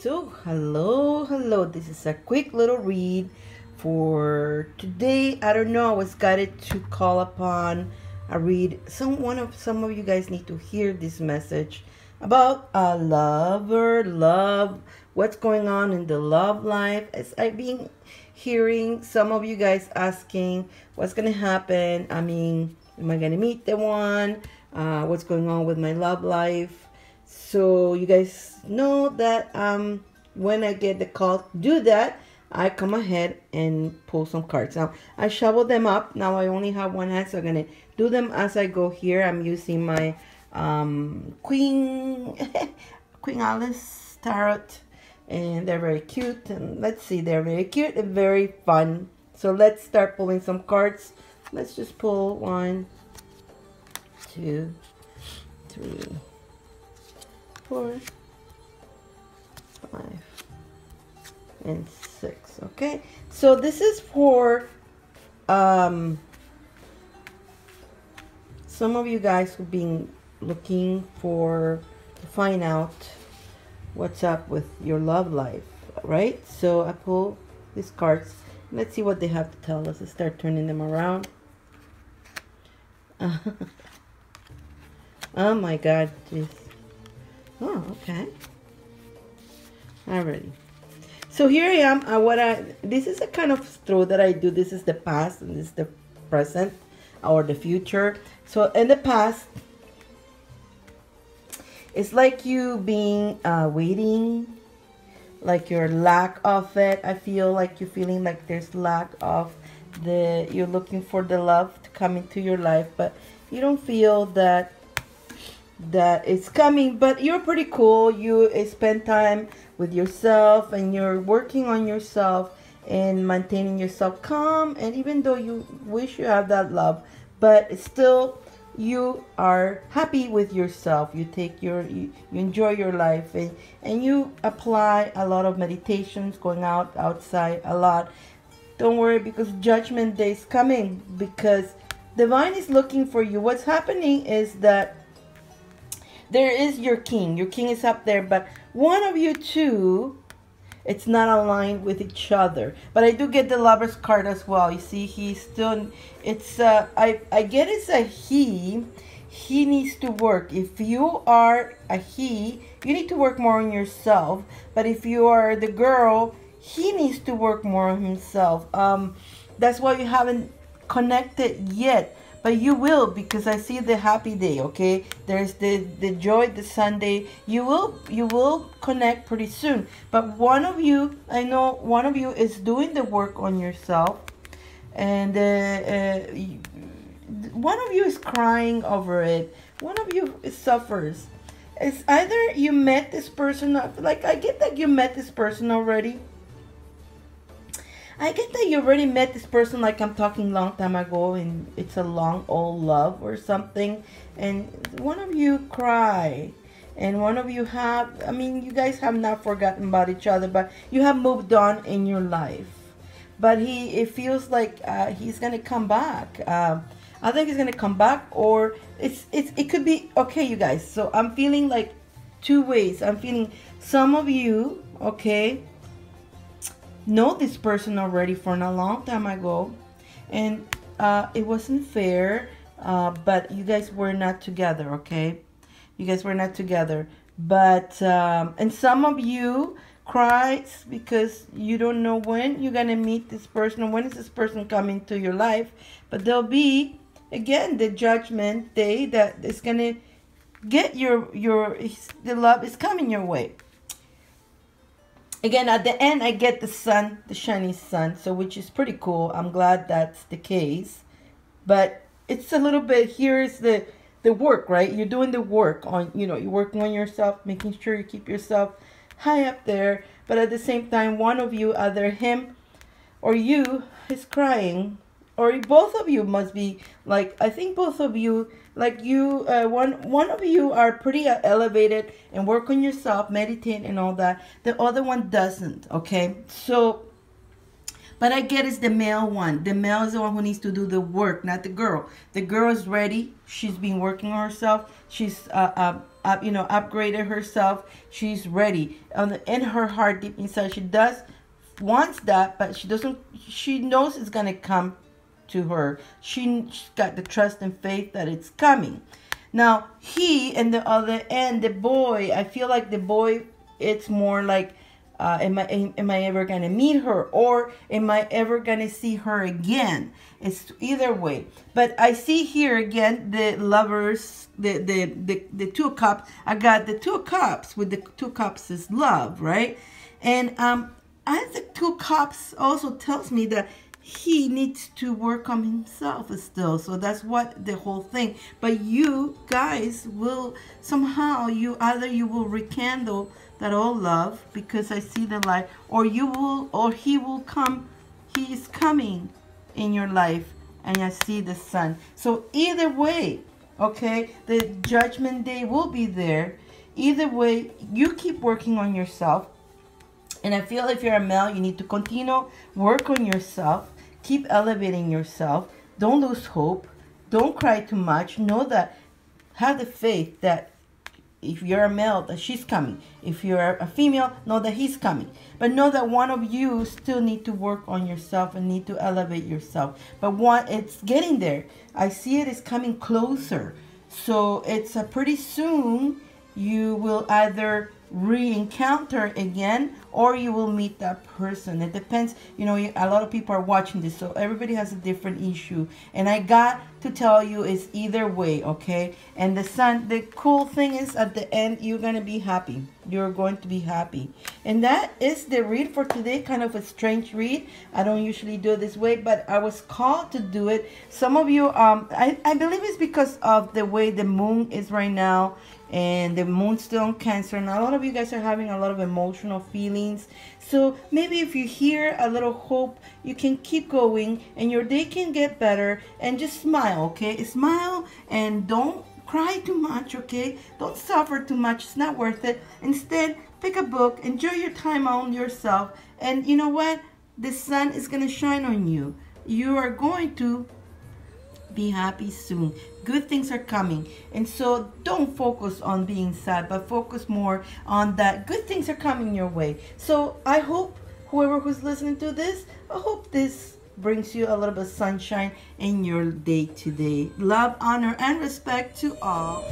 So, hello, hello. This is a quick little read for today. I don't know. I was guided to call upon a read. Some one of some of you guys need to hear this message about a lover, love, what's going on in the love life. As I've been hearing some of you guys asking what's gonna happen. I mean, am I gonna meet the one? Uh, what's going on with my love life? So you guys know that um when i get the call do that i come ahead and pull some cards now i shovel them up. Now i only have one hand so i'm gonna do them as i go here. I'm using my um queen queen alice tarot and they're very cute and let's see they're very cute and very fun. So let's start pulling some cards. Let's just pull one two three four, five, and six. Okay, so this is for um, some of you guys who've been looking for to find out what's up with your love life, right? So I pull these cards. Let's see what they have to tell us. Let's start turning them around. oh my God, jeez. Oh, okay. Alrighty. So here I am. Uh, what I this is a kind of throw that I do. This is the past and this is the present or the future. So in the past, it's like you being uh, waiting, like your lack of it. I feel like you're feeling like there's lack of the you're looking for the love to come into your life, but you don't feel that that it's coming but you're pretty cool. You spend time with yourself and you're working on yourself and maintaining yourself calm. And even though you wish you have that love but still you are happy with yourself. You take your you, you enjoy your life and, and you apply a lot of meditations going out outside a lot. Don't worry because judgment day is coming because divine is looking for you. What's happening is that there is your king. Your king is up there, but one of you two, it's not aligned with each other. But I do get the lover's card as well. You see, he's still, it's, uh, I, I get it's a he. He needs to work. If you are a he, you need to work more on yourself. But if you are the girl, he needs to work more on himself. Um, that's why you haven't connected yet but you will because I see the happy day okay? There's the the joy the Sunday. You will you will connect pretty soon. But one of you I know one of you is doing the work on yourself. And uh, uh, one of you is crying over it. One of you suffers. It's either you met this person like I get that you met this person already I get that you already met this person like I'm talking long time ago and it's a long old love or something and one of you cry and one of you have I mean you guys have not forgotten about each other but you have moved on in your life. But he it feels like uh, he's gonna come back. Uh, I think he's gonna come back or it's it's it could be okay you guys. So I'm feeling like two ways. I'm feeling some of you okay know this person already from a long time ago and uh, it wasn't fair uh, but you guys were not together okay? You guys were not together. But um, and some of you cries because you don't know when you're gonna meet this person when is this person coming to your life. But there'll be again the judgment day that is gonna get your your the love is coming your way again at the end I get the sun the shiny sun so which is pretty cool. I'm glad that's the case. But it's a little bit here's the the work right? You're doing the work on you know you're working on yourself making sure you keep yourself high up there. But at the same time one of you either him or you is crying or both of you must be like I think both of you like you uh, one one of you are pretty uh, elevated and work on yourself meditate and all that the other one doesn't okay so But I get it's the male one. The male is the one who needs to do the work, not the girl. The girl is ready. She's been working on herself. She's uh, uh, up, you know, upgraded herself. She's ready. In her heart, deep inside, she does wants that, but she doesn't. She knows it's gonna come to her. She, she's got the trust and faith that it's coming. Now he and the other end, the boy. I feel like the boy. It's more like. Uh, am I am I ever gonna meet her or am I ever gonna see her again? It's either way. But I see here again the lovers, the the the, the two cups. I got the two cups with the two cups is love, right? And um, I the two cups also tells me that he needs to work on himself still. So that's what the whole thing. But you guys will somehow you either you will rekindle that old love because i see the light or you will or he will come he is coming in your life and i see the sun. So either way okay the judgment day will be there. Either way you keep working on yourself and I feel if you're a male, you need to continue work on yourself, keep elevating yourself. Don't lose hope. Don't cry too much. Know that have the faith that if you're a male, that she's coming. If you're a female, know that he's coming. But know that one of you still need to work on yourself and need to elevate yourself. But one, it's getting there. I see it is coming closer. So it's a pretty soon you will either re-encounter again or you will meet that person. It depends you know a lot of people are watching this so everybody has a different issue. And i got to tell you it's either way okay? And the sun the cool thing is at the end you're going to be happy. You're going to be happy. And that is the read for today kind of a strange read. I don't usually do it this way but i was called to do it. Some of you um i, I believe it's because of the way the moon is right now and the moonstone cancer and a lot of you guys are having a lot of emotional feelings. So maybe if you hear a little hope you can keep going and your day can get better and just smile okay? Smile and don't cry too much okay? Don't suffer too much it's not worth it. Instead pick a book enjoy your time on yourself and you know what? The sun is going to shine on you. You are going to be happy soon. Good things are coming. And so don't focus on being sad, but focus more on that good things are coming your way. So I hope whoever who's listening to this, I hope this brings you a little bit of sunshine in your day today. Love, honor, and respect to all.